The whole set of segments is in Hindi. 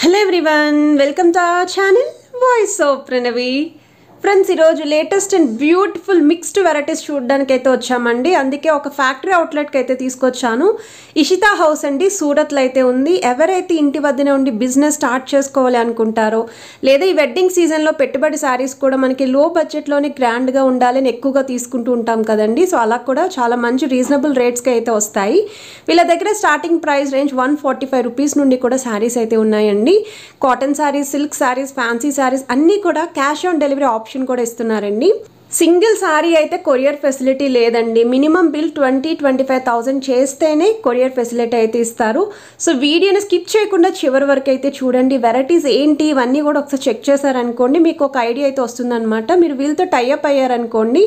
Hello everyone, welcome to our channel Voice of Pranavi. Friends ఈరోజు latest and beautiful mixed varieties చూడడానికి అయితే వచ్చామండి. అందుకే ఒక ఫ్యాక్టరీ అవుట్లెట్కి అయితే తీసుకొచ్చాను. ఇషితా హౌస్ అండి సూరత్లో అయితే ఉంది. ఎవరైతే ఇంటి వద్దనే ఉండి బిజినెస్ స్టార్ట్ చేసుకోవాలి అనుకుంటారో లేదా ఈ వెడ్డింగ్ సీజన్లో పెట్టుబడి శారీస్ కూడా మనకి లో బడ్జెట్లోనే గ్రాండ్గా ఉండాలని ఎక్కువగా తీసుకుంటూ ఉంటాం కదండి. సో అలా కూడా చాలా మంచి రీజనబుల్ రేట్స్కి అయితే వస్తాయి. వీళ్ళ దగ్గర starting price range one forty five rupees నుండి కూడా శారీస్ అయితే ఉన్నాయండి. Cotton saris silk saris fancy saris అన్నీ కూడా cash on delivery option option కూడా ఇస్తున్నారండి. సింగిల్ సారీ అయితే కొరియర్ ఫెసిలిటీ లేదండి. Minimum bill twenty twenty five thousand చేస్తేనే కొరియర్ ఫెసిలిటీ అయితే ఇస్తారు. సో వీడియోని స్కిప్ చేయకుండా చివరి వరకు అయితే చూడండి. వెరైటీస్ ఏంటి? ఇవన్నీ కూడా ఒకసారి చెక్ చేశారనుకోండి. మీకు ఒక ఐడియా అయితే వస్తుందన్నమాట. మీరు వీళ్ళతో టైఅప్ అయ్యారనుకోండి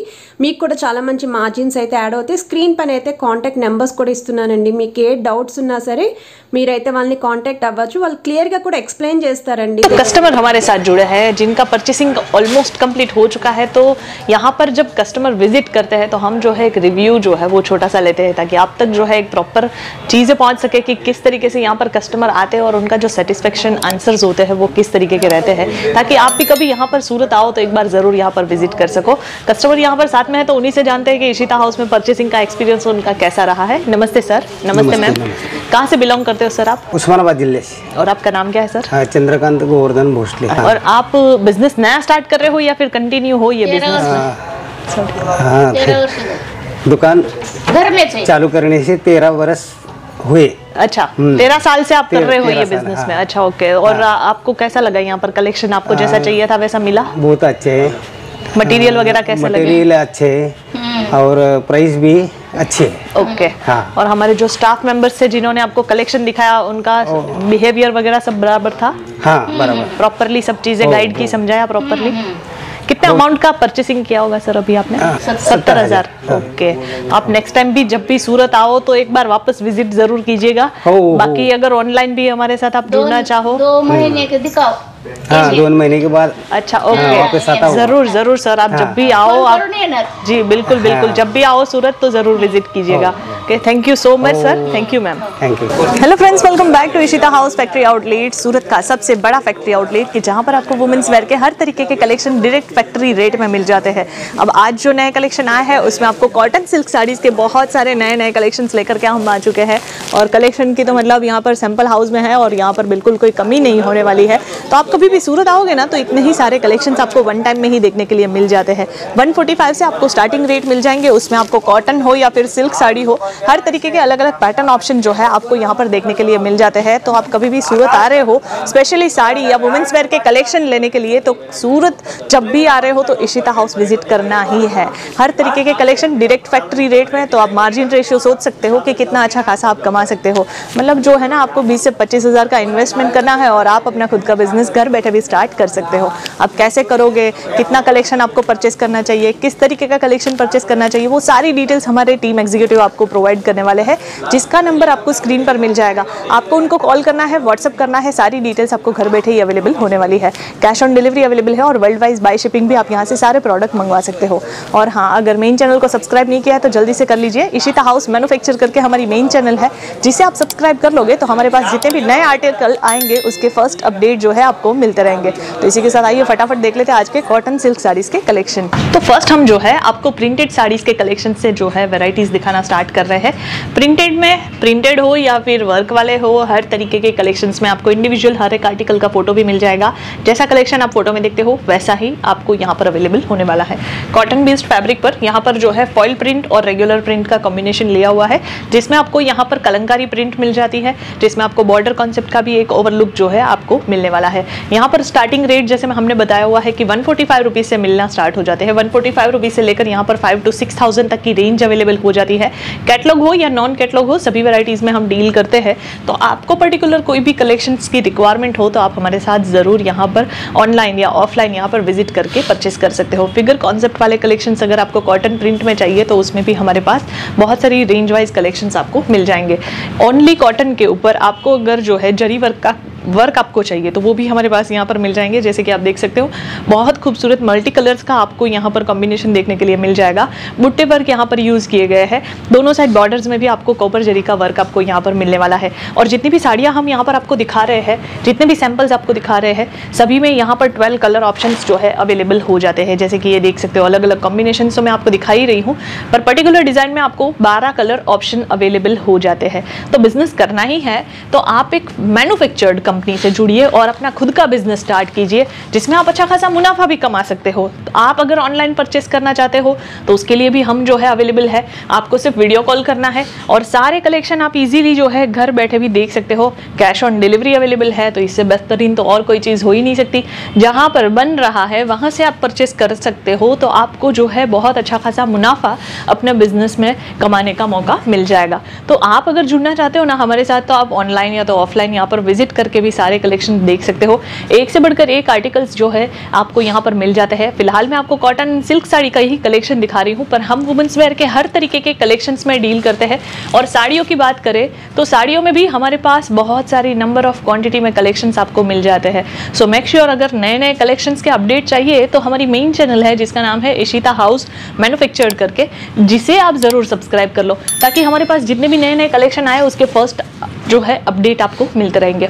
మీకు కూడా చాలా మంచి మార్జిన్స్ అయితే యాడ్ అవుతాయి. స్క్రీన్ పైన అయితే కాంటాక్ట్ నెంబర్స్ కూడా ఇస్తున్నానండి. మీకు ఏ డౌట్స్ ఉన్నా సరే మీరైతే వాళ్ళని కాంటాక్ట్ అవ్వచ్చు. వాళ్ళు క్లియర్గా కూడా ఎక్స్ప్లెయిన్ చేస్తారండి. కస్టమర్ హమారే సార్ జుడే హే జిన్కా పర్చేసింగ్ ఆల్మోస్ట్ కంప్లీట్ హో చుకా यहाँ पर जब कस्टमर विज़िट करते हैं तो हम जो है एक रिव्यू जो है वो छोटा सा लेते हैं ताकि आप तक जो है एक प्रॉपर चीज़ें पहुँच सके कि किस तरीके से यहाँ पर कस्टमर आते हैं और उनका जो सेटिस्फेक्शन आंसर्स होते हैं वो किस तरीके के रहते हैं। ताकि आप भी कभी यहाँ पर सूरत आओ तो एक बार ज़रूर यहाँ पर विज़िट कर सको। कस्टमर यहाँ पर साथ में है तो उन्हीं से जानते हैं कि इशिता हाउस में परचेसिंग का एक्सपीरियंस उनका कैसा रहा है। नमस्ते सर नमस्ते मैम कहाँ से बिलोंग करते हो सर आप? उस्मानाबाद ज़िले से। और आपका नाम क्या है सर? हाँ, चंद्रकांत गोवर्धन भोसले हाँ, और आप बिज़नेस नया स्टार्ट कर रहे हो या फिर कंटिन्यू हो ये बिज़नेस हाँ फिर दुकान घर में चालू करने से तेरह वर्ष हुए। अच्छा तेरह साल से आप कर रहे हो ये बिज़नेस में? हाँ। अच्छा ओके और आ, आपको कैसा लगा यहाँ पर कलेक्शन आपको जैसा चाहिए था वैसा मिला? बहुत अच्छे। हैं मटेरियल वगैरह कैसे लगे? मटेरियल अच्छे। हैं और प्राइस भी अच्छे। है ओके हाँ। और हमारे जो स्टाफ मेंबर्स थे जिन्होंने आपको कलेक्शन दिखाया उनका बिहेवियर वगैरह सब बराबर था? हाँ बराबर। प्रॉपरली सब चीज़ें गाइड की समझाया प्रॉपरली कितने अमाउंट का परचेसिंग किया होगा सर अभी आपने? हाँ, सत्तर हज़ार। ओके आप नेक्स्ट टाइम भी जब भी सूरत आओ तो एक बार वापस विज़िट ज़रूर कीजिएगा। हो, हो। बाकी अगर ऑनलाइन भी हमारे साथ आप जुड़ना चाहो। दो महीने के दिखाओ। हाँ दो महीने के बाद अच्छा हाँ, वापस आता ओके हूँ। ज़रूर ज़रूर सर आप जब हाँ। भी आओ आप जी बिल्कुल बिल्कुल। हाँ। जब भी आओ सूरत तो ज़रूर विज़िट कीजिएगा। Okay thank you so much sir thank you ma'am thank you hello friends welcome back to Ishita house factory outlet Surat का सबसे बड़ा फैक्ट्री आउटलेट कि जहाँ पर आपको वुमेंस वेयर के हर तरीके के कलेक्शन डायरेक्ट फैक्ट्री रेट में मिल जाते हैं अब आज जो नए कलेक्शन आया है उसमें आपको कॉटन सिल्क साड़ीज के बहुत सारे नए नए कलेक्शन लेकर के हम आ चुके हैं और कलेक्शन की तो मतलब यहाँ पर सैंपल हाउस में है और यहाँ पर बिल्कुल कोई कमी नहीं होने वाली है तो आप कभी भी सूरत आओगे ना तो इतने ही सारे कलेक्शन आपको वन टाइम में ही देखने के लिए मिल जाते हैं 145 से आपको स्टार्टिंग रेट मिल जाएँगे उसमें आपको कॉटन हो या फिर सिल्क साड़ी हो हर तरीके के अलग अलग पैटर्न ऑप्शन जो है आपको यहाँ पर देखने के लिए मिल जाते हैं। तो आप कभी भी सूरत आ रहे हो स्पेशली साड़ी या वुमेंस वेयर के कलेक्शन लेने के लिए तो सूरत जब भी आ रहे हो तो इशिता हाउस विज़िट करना ही है। हर तरीके के कलेक्शन डायरेक्ट फैक्ट्री रेट में तो आप मार्जिन रेशियो सोच सकते हो कि कितना अच्छा खासा आप कमा सकते हो। मतलब जो है ना, आपको 20 से पच्चीस हज़ार का इन्वेस्टमेंट करना है और आप अपना खुद का बिज़नेस घर बैठे भी स्टार्ट कर सकते हो। आप कैसे करोगे, कितना कलेक्शन आपको परचेस करना चाहिए, किस तरीके का कलेक्शन परचेस करना चाहिए, वो सारी डिटेल्स हमारे टीम एग्जीक्यूटिव आपको प्रोवाइड करने वाले हैं, जिसका नंबर आपको स्क्रीन पर मिल जाएगा। आपको उनको कॉल करना है व्हाट्सअप करना है, सारी डिटेल्स आपको घर बैठे ही अवेलेबल होने वाली है। कैश ऑन डिलीवरी अवेलेबल है और वर्ल्ड वाइज बाई शिपिंग भी आप यहाँ से सारे प्रोडक्ट मंगवा सकते हो। और हाँ अगर मेन चैनल को सब्सक्राइब नहीं किया है तो जल्दी से कर लीजिए। इशिता हाउस मैन्युफैक्चर करके हमारी मेन चैनल है, जिसे आप सब्सक्राइब कर लोगे तो हमारे पास जितने भी नए आर्टिकल आएँगे, उसके फ़र्स्ट अपडेट जो है आपको मिलते रहेंगे। तो इसी के साथ आइए, फटाफट देख लेते हैं आज के कॉटन सिल्क साड़ीज के कलेक्शन तो फ़र्स्ट हम जो है, आपको प्रिंटेड साड़ीज के कलेक्शन से जो है वेराइटीज दिखाना स्टार्ट कर रहे हैं। प्रिंटेड में प्रिंटेड हो या फिर वर्क वाले हो, हर तरीके के कलेक्शंस में आपको इंडिविजुअल हर एक आर्टिकल का फ़ोटो भी मिल जाएगा। जैसा कलेक्शन आप फ़ोटो में देखते हो, वैसा ही आपको यहाँ पर अवेलेबल होने वाला है। कॉटन बेस्ड फैब्रिक पर यहाँ पर जो है फॉइल प्रिंट और रेगुलर प्रिंट का कॉम्बिनेशन लिया हुआ है, जिसमें आपको यहाँ पर कलंकारी प्रिंट मिल जाती है, जिसमें आपको बॉर्डर कॉन्सेप्ट का भी एक ओवरलुक जो है आपको मिलने वाला है। यहाँ पर स्टार्टिंग रेट जैसे हमने बताया हुआ है कि वन फोर्टी से मिलना स्टार्ट हो जाते हैं। वन फोर्टी से लेकर यहाँ पर फाइव टू सिक्स तक की रेंज अवेलेबल हो जाती है। कैटलॉग हो या नॉन कैटलॉग हो, सभी वेराइटीज़ में हम डील करते हैं। तो आपको पर्टिकुलर कोई भी कलेक्शन की रिक्वायरमेंट हो तो आप हमारे साथ ज़रूर यहाँ पर ऑनलाइन या ऑफलाइन यहाँ पर विज़िट करके परचेस कर सकते हो। फिगर कॉन्सेप्ट वाले कलेक्शन अगर आपको कॉटन प्रिंट में चाहिए तो उसमें भी हमारे पास बहुत सारी रेंज वाइज कलेक्शन आपको मिल जाएँगे। ओनली कॉटन के ऊपर आपको अगर जो है जरी वर्क का वर्क आपको चाहिए तो वो भी हमारे पास यहाँ पर मिल जाएँगे, जैसे कि आप देख सकते हो। बहुत खूबसूरत मल्टी कलर्स का आपको यहाँ पर कॉम्बिनेशन देखने के लिए मिल जाएगा। बुट्टे वर्क यहाँ पर यूज़ किए गए हैं। दोनों साइड बॉर्डर्स में भी आपको कॉपर जरी का वर्क आपको यहाँ पर मिलने वाला है। और जितनी भी साड़ियाँ हम यहाँ पर आपको दिखा रहे हैं, जितने भी सैम्पल्स आपको दिखा रहे हैं, सभी में यहाँ पर ट्वेल्व कलर ऑप्शन जो है अवेलेबल हो जाते हैं। जैसे कि ये देख सकते हो अलग अलग कॉम्बिनेशन तो मैं आपको दिखा ही रही हूँ, पर पर्टिकुलर डिज़ाइन में आपको बारह कलर ऑप्शन अवेलेबल हो जाते हैं। तो बिज़नेस करना ही है तो आप एक मैन्युफैक्चर्ड कंपनी से जुड़िए और अपना खुद का बिज़नेस स्टार्ट कीजिए, जिसमें आप अच्छा खासा मुनाफा भी कमा सकते हो। तो आप अगर ऑनलाइन परचेस करना चाहते हो तो उसके लिए भी हम जो है अवेलेबल है। आपको सिर्फ़ वीडियो कॉल करना है और सारे कलेक्शन आप इजीली जो है घर बैठे भी देख सकते हो। कैश ऑन डिलीवरी अवेलेबल है तो इससे बेहतरीन तो और कोई चीज़ हो ही नहीं सकती। जहाँ पर बन रहा है, वहाँ से आप परचेस कर सकते हो तो आपको जो है बहुत अच्छा खासा मुनाफा अपने बिज़नेस में कमाने का मौका मिल जाएगा। तो आप अगर जुड़ना चाहते हो ना हमारे साथ तो आप ऑनलाइन या तो ऑफलाइन यहाँ पर विज़िट करके भी सारे कलेक्शन देख सकते हो। एक से बढ़कर एक आर्टिकल्स जो है, आपको यहाँ पर मिल जाते हैं। फ़िलहाल मैं आपको कॉटन सिल्क साड़ी का ही कलेक्शन दिखा रही हूँ, पर हम वुमेंस वेयर के हर तरीके के कलेक्शंस में डील करते हैं। और साड़ियों की बात करें तो साड़ियों में भी हमारे पास बहुत सारी नंबर ऑफ़ क्वांटिटी में कलेक्शंस आपको मिल जाते हैं। सो मेक श्योर अगर नए नए कलेक्शंस के अपडेट चाहिए तो हमारी मेन चैनल है, जिसका नाम है इशिता हाउस मैन्युफैक्चर्ड करके, जिसे आप ज़रूर सब्सक्राइब कर लो, ताकि हमारे पास जितने भी नए नए कलेक्शन आए, उसके फ़र्स्ट जो है अपडेट आपको मिलते रहेंगे।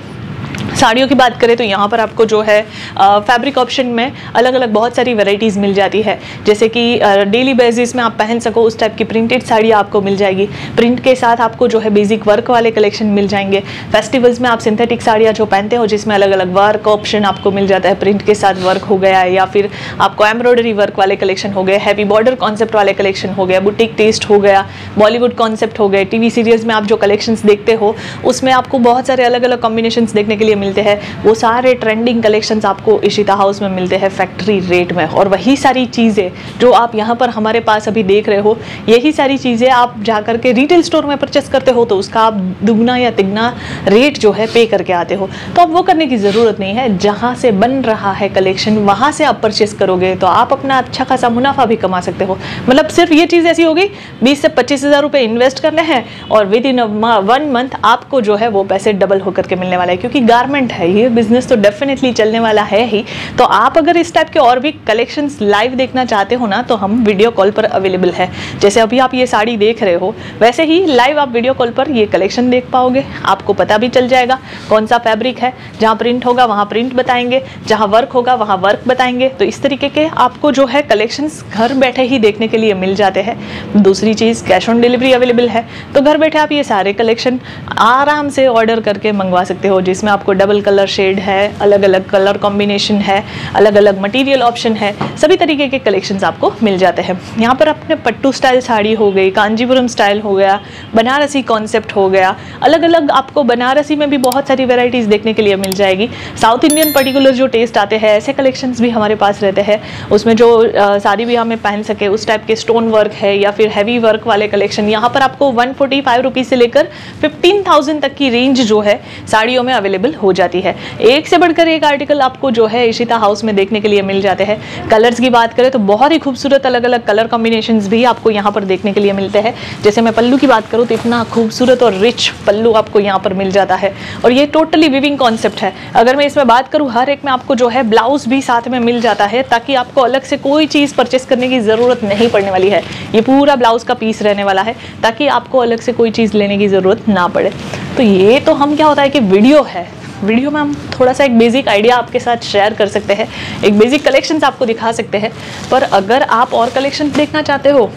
साड़ियों की बात करें तो यहाँ पर आपको जो है फैब्रिक ऑप्शन में अलग अलग बहुत सारी वैरायटीज़ मिल जाती है। जैसे कि डेली बेसिस में आप पहन सको, उस टाइप की प्रिंटेड साड़ी आपको मिल जाएगी। प्रिंट के साथ आपको जो है बेसिक वर्क वाले कलेक्शन मिल जाएँगे। फेस्टिवल्स में आप सिंथेटिक साड़ियाँ जो पहनते हो, जिसमें अलग अलग वर्क ऑप्शन आपको मिल जाता है। प्रिंट के साथ वर्क हो गया या फिर आपको एम्ब्रॉयडरी वर्क वाले कलेक्शन हो गए हैवी बॉर्डर कॉन्सेप्ट वाले कलेक्शन हो गया बुटीक टेस्ट हो गया बॉलीवुड कॉन्सेप्ट हो गए टीवी सीरियल्स में आप जो कलेक्शंस देखते हो, उसमें आपको बहुत सारे अलग अलग कॉम्बिनेशन देखने के लिए मिलते हैं। वो सारे ट्रेंडिंग कलेक्शंस आपको इशिता हाउस में मिलते हैं फैक्ट्री रेट में। और वही सारी चीज़ें जो आप यहाँ पर हमारे पास अभी देख रहे हो, यही सारी चीज़ें आप जा करके रिटेल स्टोर में परचेस करते हो तो उसका आप दुगना या तिगना रेट जो है पे करके आते हो। तो अब वो करने की ज़रूरत नहीं है। जहाँ से बन रहा है कलेक्शन वहाँ से आप परचेस करोगे तो आप अपना अच्छा खासा मुनाफा भी कमा सकते हो। मतलब सिर्फ़ ये चीज़ ऐसी होगी, बीस से पच्चीस हज़ार रुपये इन्वेस्ट करने हैं, और विद इन वन मंथ आपको जो है वो पैसे डबल होकर के मिलने वाला है, क्योंकि गारमेंट है ये बिज़नेस तो डेफिनेटली चलने वाला है ही। तो आप अगर इस टाइप के और भी कलेक्शंस लाइव देखना चाहते हो ना तो हम वीडियो कॉल पर अवेलेबल है। जैसे अभी आप ये साड़ी देख रहे हो, वैसे ही लाइव आप वीडियो कॉल पर ये कलेक्शन देख पाओगे। आपको पता भी चल जाएगा कौन सा फैब्रिक है, जहाँ प्रिंट होगा, वहाँ प्रिंट बताएँगे, जहाँ वर्क होगा, वहाँ वर्क बताएँगे। तो इस तरीके के आपको जो है कलेक्शंस घर बैठे ही देखने के लिए मिल जाते हैं। दूसरी चीज़ कैश ऑन डिलीवरी अवेलेबल है। तो घर बैठे आप ये सारे कलेक्शन आराम से ऑर्डर करके मंगवा सकते हो, जिसमें आपको डबल कलर शेड है अलग अलग कलर कॉम्बिनेशन है अलग अलग मटेरियल ऑप्शन है, सभी तरीके के कलेक्शंस आपको मिल जाते हैं। यहाँ पर अपने पट्टू स्टाइल साड़ी हो गई, कांजीपुरम स्टाइल हो गया, बनारसी कॉन्सेप्ट हो गया अलग अलग आपको बनारसी में भी बहुत सारी वेराइटीज़ देखने के लिए मिल जाएगी। साउथ इंडियन पर्टिकुलर जो टेस्ट आते हैं, ऐसे कलेक्शंस भी हमारे पास रहते हैं। उसमें जो साड़ी भी हमें पहन सके, उस टाइप के स्टोन वर्क है या फिर हैवी वर्क वाले कलेक्शन यहाँ पर आपको वन फोर्टी से लेकर फिफ्टीन तक की रेंज जो है साड़ियों में अवेलेबल हो जाती है। एक से बढ़कर एक आर्टिकल आपको जो है इशिता हाउस में देखने के लिए मिल जाते हैं। कलर्स की बात करें तो बहुत ही खूबसूरत अलग अलग कलर कॉम्बिनेशन भी आपको यहाँ पर देखने के लिए मिलते हैं। जैसे मैं पल्लू की बात करूँ तो इतना खूबसूरत और रिच पल्लू आपको यहाँ पर मिल जाता है। और ये टोटली विविंग कॉन्सेप्ट है। अगर मैं इसमें बात करूँ, हर एक में आपको जो है ब्लाउज भी साथ में मिल जाता है, ताकि आपको अलग से कोई चीज़ परचेस करने की ज़रूरत नहीं पड़ने वाली है। ये पूरा ब्लाउज का पीस रहने वाला है, ताकि आपको अलग से कोई चीज़ लेने की ज़रूरत ना पड़े। तो ये तो हम क्या होता है कि वीडियो है। वीडियो में हम थोड़ा सा एक बेसिक आइडिया आपके साथ शेयर कर सकते हैं, एक बेसिक कलेक्शंस आपको दिखा सकते हैं, पर अगर आप और कलेक्शन देखना चाहते हो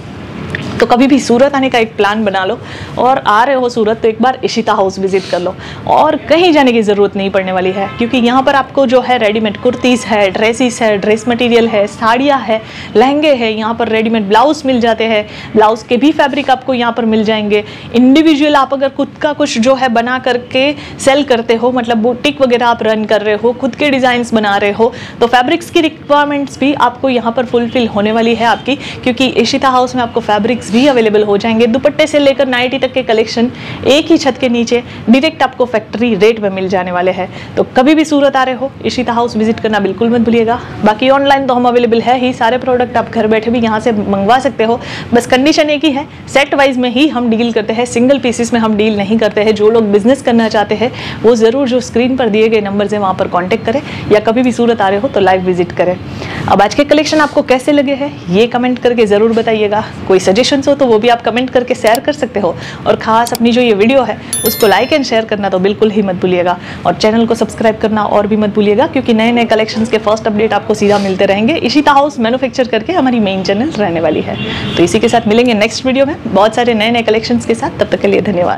तो कभी भी सूरत आने का एक प्लान बना लो और आ रहे हो सूरत तो एक बार इशिता हाउस विज़िट कर लो। और कहीं जाने की ज़रूरत नहीं पड़ने वाली है, क्योंकि यहाँ पर आपको जो है रेडीमेड कुर्तीज़ है ड्रेसिस है ड्रेस मटेरियल है, साड़ियाँ है, लहंगे है, यहाँ पर रेडीमेड ब्लाउज मिल जाते हैं। ब्लाउज के भी फैब्रिक आपको यहाँ पर मिल जाएँगे। इंडिविजुअल आप अगर खुद का कुछ जो है बना करके सेल करते हो मतलब बुटीक वगैरह आप रन कर रहे हो, खुद के डिज़ाइंस बना रहे हो तो फैब्रिक्स की रिक्वायरमेंट्स भी आपको यहाँ पर फुलफिल होने वाली है आपकी, क्योंकि इशिता हाउस में आपको फैब्रिक्स फैब्रिक्स भी अवेलेबल हो जाएँगे। दुपट्टे से लेकर नाइटी तक के कलेक्शन एक ही छत के नीचे डायरेक्ट आपको फैक्ट्री रेट में मिल जाने वाले हैं। तो कभी भी सूरत आ रहे हो इशिता हाउस विज़िट करना बिल्कुल मत भूलिएगा। बाकी ऑनलाइन तो हम अवेलेबल है ही, सारे प्रोडक्ट आप घर बैठे भी यहाँ से मंगवा सकते हो। बस कंडीशन एक ही है सेट वाइज में ही हम डील करते हैं सिंगल पीसेस में हम डील नहीं करते हैं। जो लोग बिज़नेस करना चाहते हैं, वो ज़रूर जो स्क्रीन पर दिए गए नंबर से वहाँ पर कॉन्टैक्ट करें या कभी भी सूरत आ रहे हो तो लाइव विज़िट करें। अब आज के कलेक्शन आपको कैसे लगे हैं, ये कमेंट करके ज़रूर बताइएगा। कोई सजेशंस हो तो वो भी आप कमेंट करके शेयर कर सकते हो। और खास अपनी जो ये वीडियो है, उसको लाइक एंड शेयर करना तो बिल्कुल ही मत भूलिएगा। और चैनल को सब्सक्राइब करना और भी मत भूलिएगा, क्योंकि नए नए कलेक्शन के फ़र्स्ट अपडेट आपको सीधा मिलते रहेंगे। इशिता हाउस मैनुफैक्चर करके हमारी मेन चैनल रहने वाली है। तो इसी के साथ मिलेंगे नेक्स्ट वीडियो में। बहुत सारे नए नए कलेक्शन के साथ। तब तक के लिए धन्यवाद।